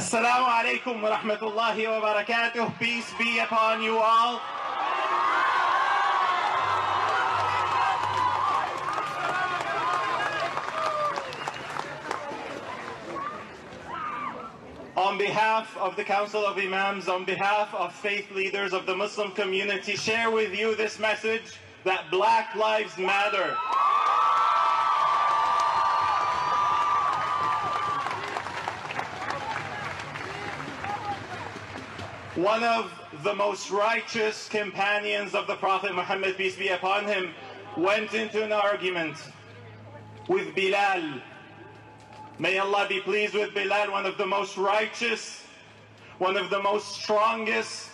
Assalamu alaikum wa rahmatullahi wa barakatuh. Peace be upon you all. On behalf of the Council of Imams, on behalf of faith leaders of the Muslim community, share with you this message that Black Lives Matter. One of the most righteous companions of the Prophet Muhammad, peace be upon him, went into an argument with Bilal. May Allah be pleased with Bilal, one of the most righteous, one of the most strongest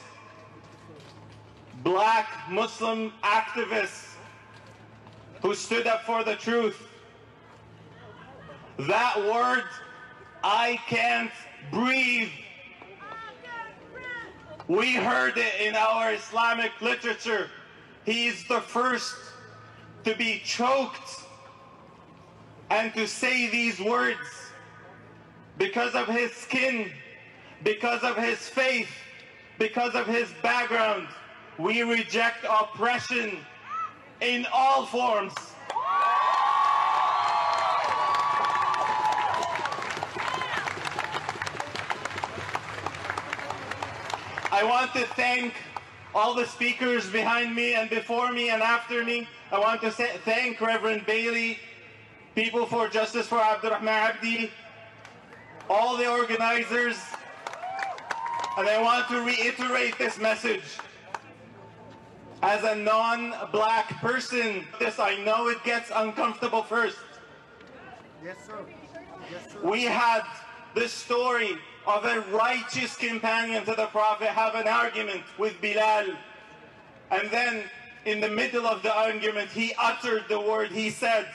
black Muslim activists who stood up for the truth. That word, I can't breathe. We heard it in our Islamic literature. He is the first to be choked and to say these words because of his skin, because of his faith, because of his background. We reject oppression in all forms. I want to thank all the speakers behind me and before me and after me. I want to say, thank Reverend Bailey, People for Justice for Abdirahman Abdi, all the organizers, and I want to reiterate this message. As a non-black person, this I know it gets uncomfortable first. Yes, sir. Yes, sir. We had the story of a righteous companion to the Prophet have an argument with Bilal. And then in the middle of the argument, he uttered the word, he said,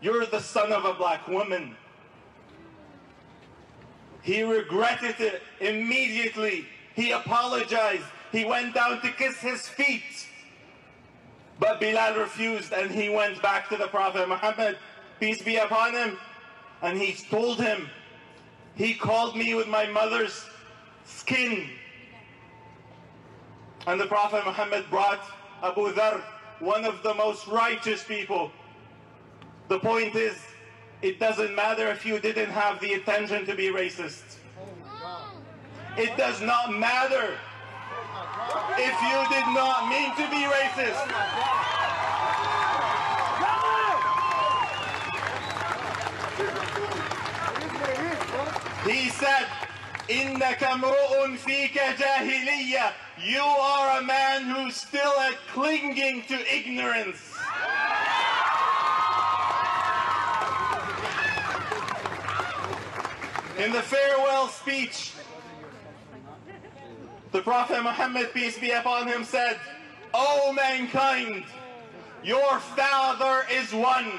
you're the son of a black woman. He regretted it immediately. He apologized. He went down to kiss his feet. But Bilal refused and he went back to the Prophet Muhammad, peace be upon him, and he told him, he called me with my mother's skin. And the Prophet Muhammad brought Abu Dhar, one of the most righteous people. The point is, it doesn't matter if you didn't have the intention to be racist. It does not matter if you did not mean to be racist. He said, إِنَّكَ امْرُؤٌ فِيكَ جَاهِلِيَّةٌ You are a man who's still uh, clinging to ignorance. In the farewell speech, the Prophet Muhammad, peace be upon him, said, O mankind, your Father is one,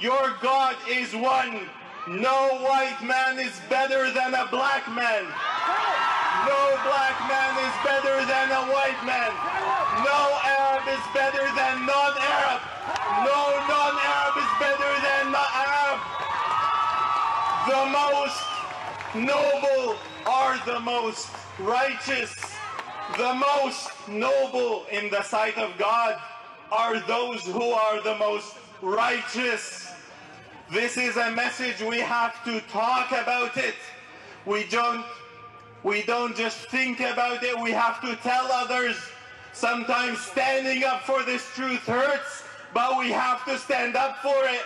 your God is one. no white man is better than a black man. No black man is better than a white man. No Arab is better than non-Arab. No non-Arab is better than the Arab. The most noble are the most righteous. The most noble in the sight of God are those who are the most righteous. This is a message we have to talk about it. We don't we don't just think about it, we have to tell others. Sometimes standing up for this truth hurts, but we have to stand up for it.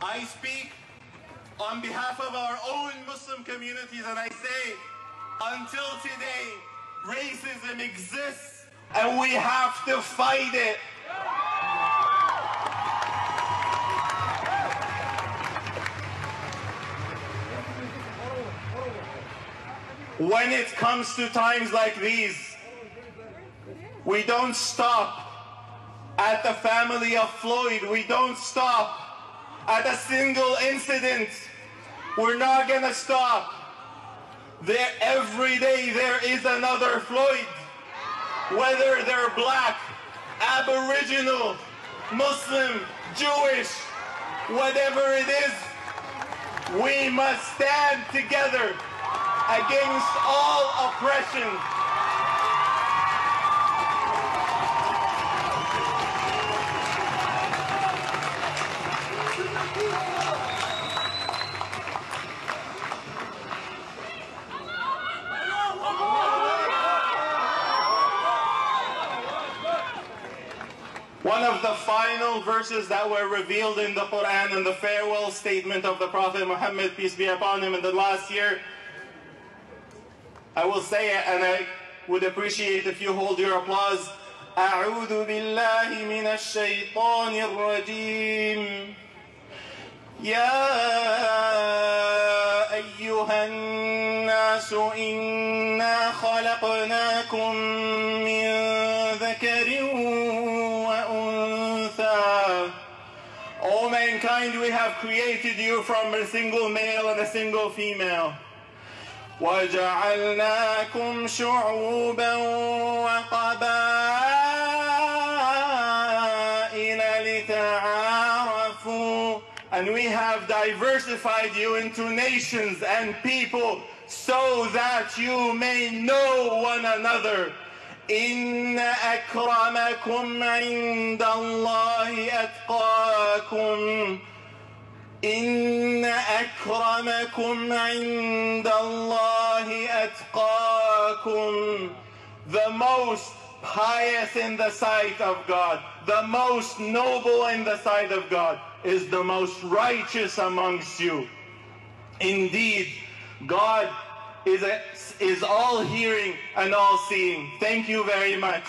I speak on behalf of our own Muslim communities and I say, until today, racism exists and we have to fight it. When it comes to times like these, we don't stop at the family of Floyd. We don't stop at a single incident. We're not gonna stop. There, every day there is another Floyd. Whether they're black, aboriginal, Muslim, Jewish, whatever it is, we must stand together against all oppression. One of the final verses that were revealed in the Quran and the farewell statement of the Prophet Muhammad, peace be upon him, in the last year. I will say it and I would appreciate if you hold your applause. أعوذ بالله من الشيطان الرجيم يا O mankind, we have created you from a single male and a single female. وجعلناكم شعوبا وقبائل لتعارفوا and we have diversified you into nations and people so that you may know one another إن أكرمكم عند الله أتقاكم إن أكرمكم عند الله أتقاكم The most pious in the sight of God, the most noble in the sight of God, is the most righteous amongst you. Indeed, God is, a, is all hearing and all seeing. Thank you very much.